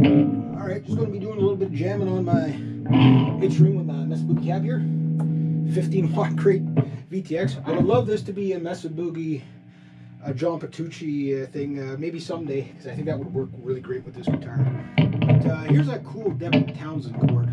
Alright, just going to be doing a little bit of jamming on my 8 string with my Mesa Boogie cab here. 15 watt crate VTX. I would love this to be a Mesa Boogie John Petrucci uh, thing uh, maybe someday because I think that would work really great with this guitar. But uh, here's a cool Devin Townsend chord.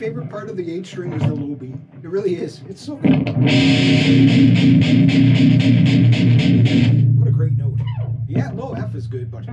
Favorite part of the eight string is the low B. It really is. It's so good. What a great note. Yeah, low F is good, but